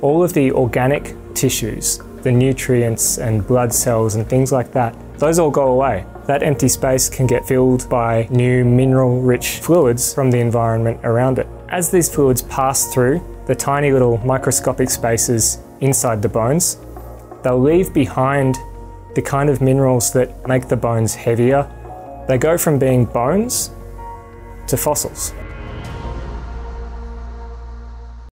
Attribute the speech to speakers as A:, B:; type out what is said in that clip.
A: All of the organic tissues, the nutrients and blood cells and things like that, those all go away. That empty space can get filled by new mineral rich fluids from the environment around it. As these fluids pass through the tiny little microscopic spaces inside the bones, they'll leave behind the kind of minerals that make the bones heavier. They go from being bones to fossils.